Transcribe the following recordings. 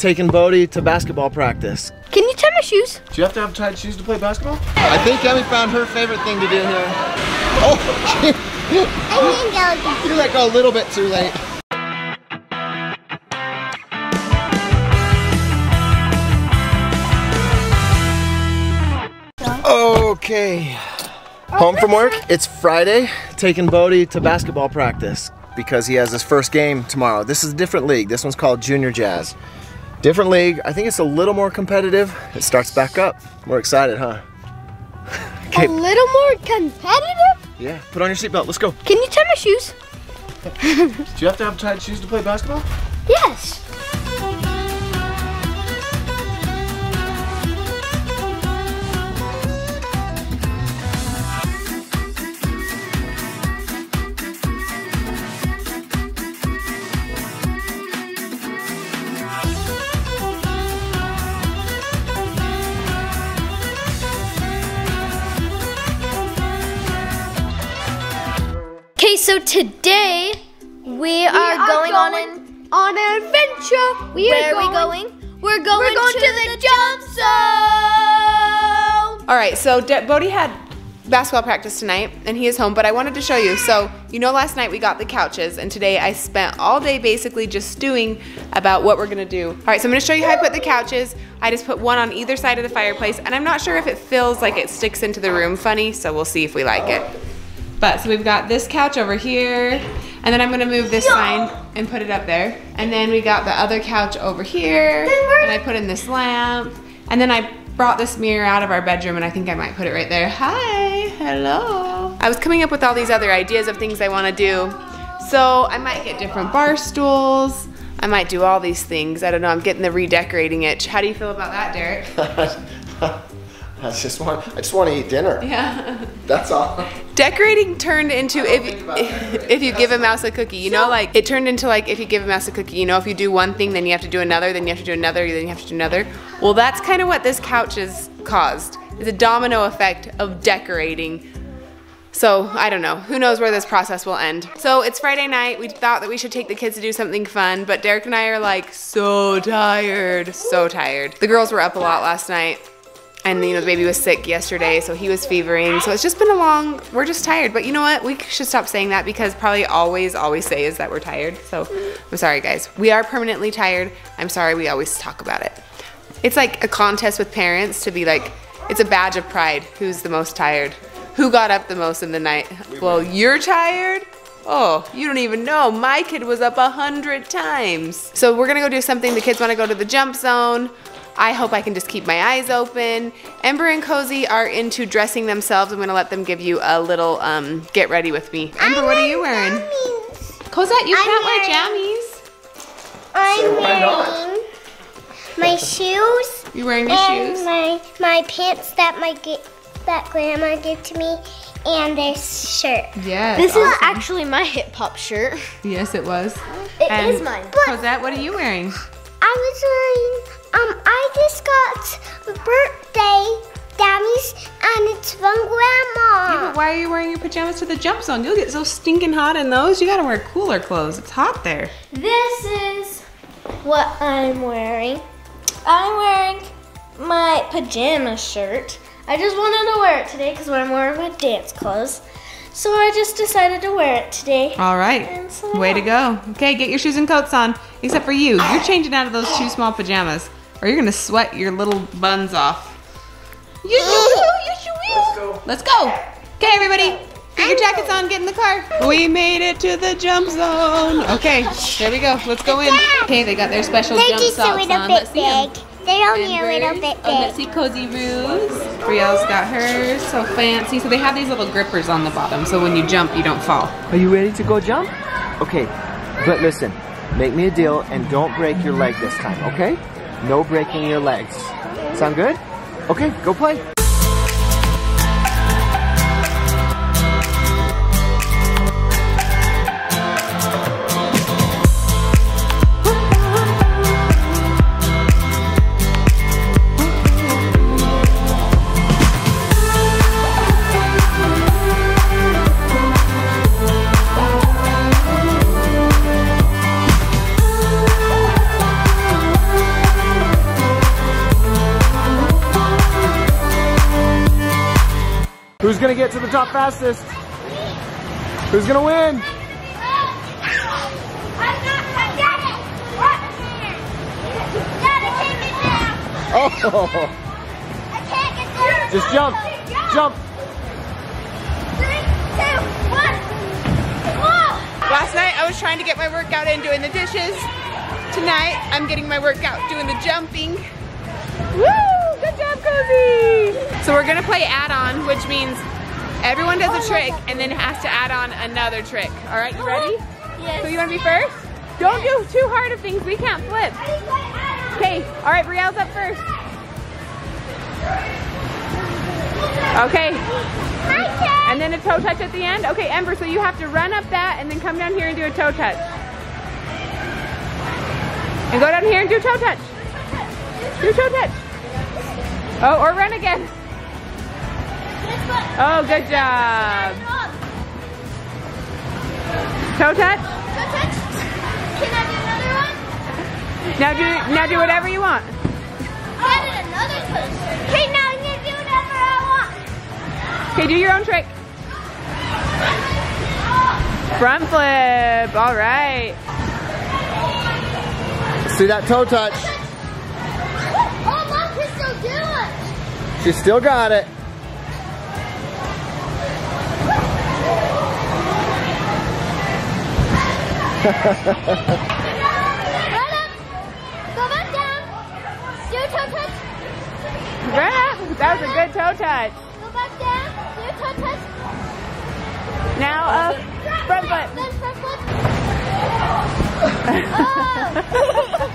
taking Bodie to basketball practice. Can you tie my shoes? Do you have to have tied shoes to play basketball? I think Emmy found her favorite thing to do here. Oh, you let go a little bit too late. Okay. Home from work. It's Friday. Taking Bodie to basketball practice because he has his first game tomorrow. This is a different league. This one's called Junior Jazz. Different league. I think it's a little more competitive. It starts back up. We're excited, huh? A little more competitive? Yeah. Put on your seatbelt. Let's go. Can you tie my shoes? Do you have to have tied shoes to play basketball? Yes. So today we are, going, on an on an adventure. We Where are are we going. We're going, We're going to, to the, the jump zone. All right, so De- Bodie had basketball practice tonight, and he is home. But I wanted to show you. So you know, last night we got the couches, and today I spent all day basically just stewing about what we're gonna do. All right, so I'm gonna show you how I put the couches. I just put one on either side of the fireplace, and I'm not sure if it feels like it sticks into the room funny. So we'll see if we like it. But so we've got this couch over here, and then I'm gonna move this sign and put it up there. And then we got the other couch over here, and I put in this lamp. And then I brought this mirror out of our bedroom, and I think I might put it right there. Hi, hello. I was coming up with all these other ideas of things I wanna do. So I might get different bar stools. I might do all these things. I don't know, I'm getting the redecorating itch. How do you feel about that, Derek? I just want I just want to eat dinner. Yeah. That's all. Decorating turned into if if you give a mouse a cookie, you know, like it turned into like if you give a mouse a cookie, you know, if you do one thing, then you have to do another, then you have to do another, then you have to do another. Well, that's kind of what this couch has caused. It's a domino effect of decorating. So I don't know. Who knows where this process will end? So it's Friday night. We thought that we should take the kids to do something fun, but Derek and I are like so tired, so tired. The girls were up a lot last night. And you know the baby was sick yesterday, so he was fevering. So it's just been a long. We're just tired, but you know what? We should stop saying that because probably always, always say is that we're tired. So I'm sorry, guys. We are permanently tired. I'm sorry. We always talk about it. It's like a contest with parents to be like, it's a badge of pride. Who's the most tired? Who got up the most in the night? Well, you're tired. Oh, you don't even know. My kid was up a hundred times. So we're gonna go do something. The kids wanna go to the jump zone. I hope I can just keep my eyes open. Ember and Cosy are into dressing themselves. I'm gonna let them give you a little um, get ready with me. Ember, what are you wearing? Cosette, you I'm can't wear jammies. I'm So wearing my shoes You're wearing your and shoes? my my pants that my that grandma gave to me, and this shirt. Yes. This is actually my hip hop shirt. Yes, it was. It And is mine. Cosette, what are you wearing? I was wearing um I just got birthday dummies, and it's from grandma. Yeah, but why are you wearing your pajamas to the jump zone? You'll get so stinking hot in those. You gotta wear cooler clothes. It's hot there. This is what I'm wearing. I'm wearing my pajama shirt. I just wanted to wear it today because I'm wearing my dance clothes. So I just decided to wear it today. All right. So Way to go. Okay, get your shoes and coats on. Except for you. You're changing out of those two small pajamas. Or you're gonna sweat your little buns off. Yes, you will. Yes, you will. Let's go. Let's go. Okay, everybody. Get your jackets on. Get in the car. We made it to the jump zone. Okay, there we go. Let's go in. Okay, they got their special They're jump just a socks little on. bit Let's see 'em. big. They're only a little Embers. bit Oh, let's see Cosy Ruse. Brielle's got hers. So fancy. So they have these little grippers on the bottom, so when you jump, you don't fall. Are you ready to go jump? Okay, but listen, make me a deal and don't break your leg this time, okay? No breaking your legs. Sound good? Okay, go play. Get to the top fastest? Who's gonna win? Oh! Just jump! Jump! Three, two, one. Whoa! Last night I was trying to get my workout in doing the dishes. Tonight I'm getting my workout doing the jumping. Woo! Good job, Cosy! So we're gonna play add-on, which means everyone does a trick and then has to add on another trick. All right, you ready? Yes. So you wanna be first? Don't do too hard of things, we can't flip. Okay, all right, Brielle's up first. Okay, and then a toe touch at the end? Okay, Ember, so you have to run up that and then come down here and do a toe touch. And go down here and do a toe touch. Do a toe touch. Oh, or run again. Oh, good job. Toe touch. Toe touch. Can I do another one? Now do now do whatever you want. I did another push. Okay, now I'm gonna do whatever I want. Okay, do your own trick. Front flip. All right. See that toe touch? Oh, mom can still do it. She still got it. Up. Go back down. Do a toe touch. Run up. That was a good toe touch. Go back down. Do a toe touch. Now uh, front Then flip. front flip.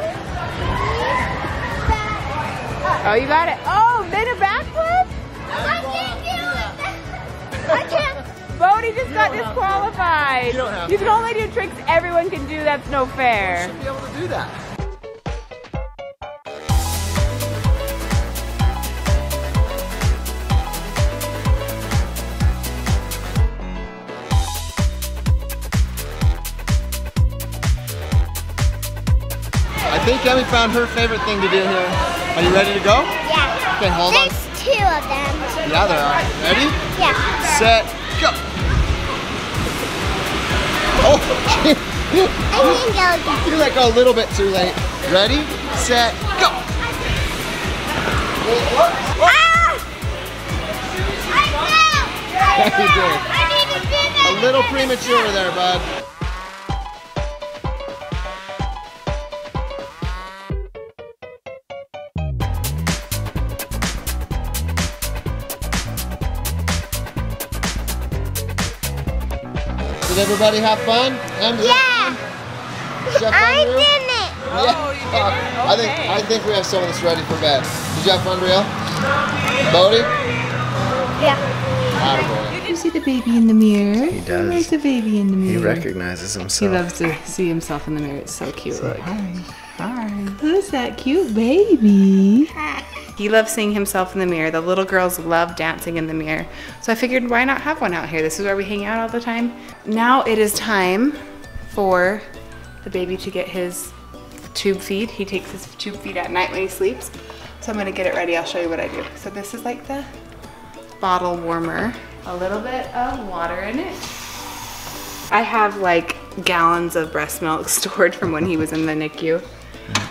Oh, you got it. Oh, then a backflip? I can't do it. I can't. Bodie just got disqualified. You don't have You to. can only do tricks everyone can do. That's no fair. Should be able to do that. I think Emmy found her favorite thing to do here. Are you ready to go? Yeah. Okay, hold on. There's two of them. Yeah, there are. Ready? Yeah. Set, go. Oh, I think they'll you let go a little bit too late. Ready, set, go. Ah! I fell! I need to do that. A little premature there, bud. Everybody have fun? Em, Yeah. Did you fun, I Rio? didn't. Oh, you did it. I think I think we have someone that's ready for bed. Did you have fun, Rio? Bodie? Yeah. Attaboy. You see the baby in the mirror? He does. There's the baby in the mirror. recognizes himself. He loves to see himself in the mirror. It's so cute. Look. Hi. Hi. Who's that cute baby? He loves seeing himself in the mirror. The little girls love dancing in the mirror. So I figured why not have one out here? This is where we hang out all the time. Now it is time for the baby to get his tube feed. He takes his tube feed at night when he sleeps. So I'm gonna get it ready. I'll show you what I do. So this is like the bottle warmer. A little bit of water in it. I have like gallons of breast milk stored from when he was in the NICU.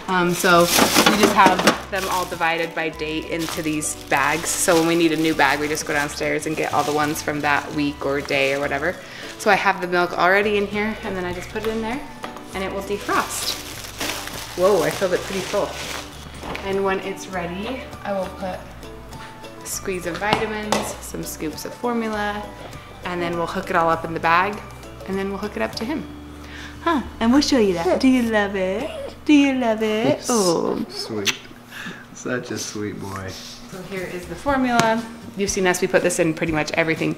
Um, so we just have them all divided by date into these bags. So when we need a new bag, we just go downstairs and get all the ones from that week or day or whatever. So I have the milk already in here and then I just put it in there and it will defrost. Whoa, I filled it pretty full. And when it's ready, I will put a squeeze of vitamins, some scoops of formula, and then we'll hook it all up in the bag and then we'll hook it up to him. Huh, and we'll show you that. Do you love it? Do you love it? Oh. Sweet. Such a sweet boy. So here is the formula. You've seen us, we put this in pretty much everything.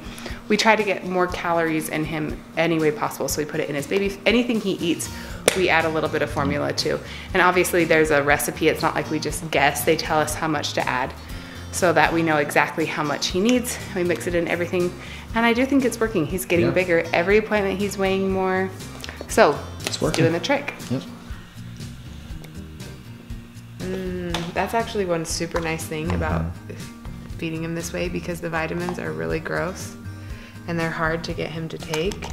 We try to get more calories in him any way possible. So we put it in his baby, anything he eats, we add a little bit of formula to. And obviously there's a recipe. It's not like we just guess. They tell us how much to add so that we know exactly how much he needs. We mix it in everything. And I do think it's working. He's getting Yeah. bigger. Every appointment he's weighing more. So it's working. doing the trick. Yep. Mm, that's actually one super nice thing mm-hmm. about feeding him this way because the vitamins are really gross and they're hard to get him to take.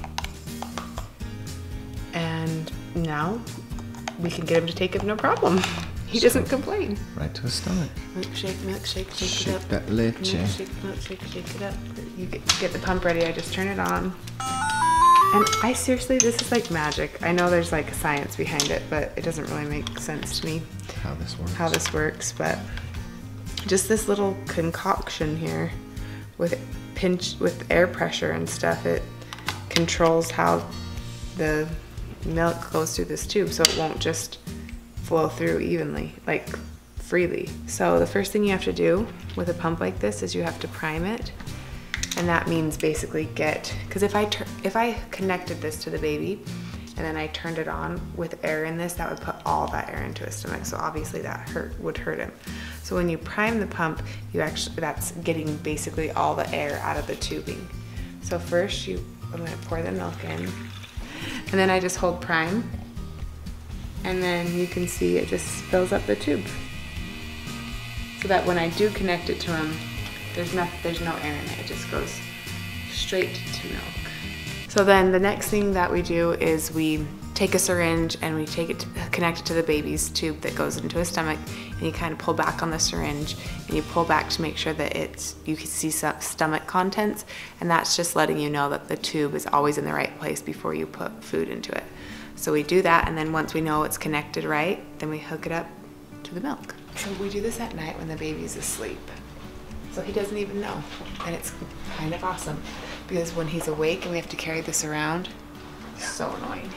And now we can get him to take it no problem. He doesn't complain. Right to his stomach. Milkshake, milkshake, shake, Shake it up. that leche. Milkshake, milkshake, shake it up. You get, get the pump ready. I just turn it on. And I seriously, this is like magic. I know there's like science behind it, but it doesn't really make sense to me How this works. how this works. But just this little concoction here with pinch with air pressure and stuff, it controls how the milk goes through this tube, so it won't just flow through evenly, like freely. So the first thing you have to do with a pump like this is you have to prime it. And that means basically get, because if I if I connected this to the baby and then I turned it on with air in this, that would put all that air into his stomach. So obviously that hurt would hurt him. So when you prime the pump, you actually that's getting basically all the air out of the tubing. So first you I'm gonna pour the milk in. And then I just hold prime and then you can see it just fills up the tube. So that when I do connect it to him, there's no, there's no air in it, it just goes straight to milk. So then the next thing that we do is we take a syringe and we take it, to, connect it to the baby's tube that goes into his stomach, and you kind of pull back on the syringe and you pull back to make sure that it's you can see some stomach contents, and that's just letting you know that the tube is always in the right place before you put food into it. So we do that, and then once we know it's connected right, then we hook it up to the milk. So we do this at night when the baby's asleep. So he doesn't even know. And it's kind of awesome because when he's awake and we have to carry this around, so annoying.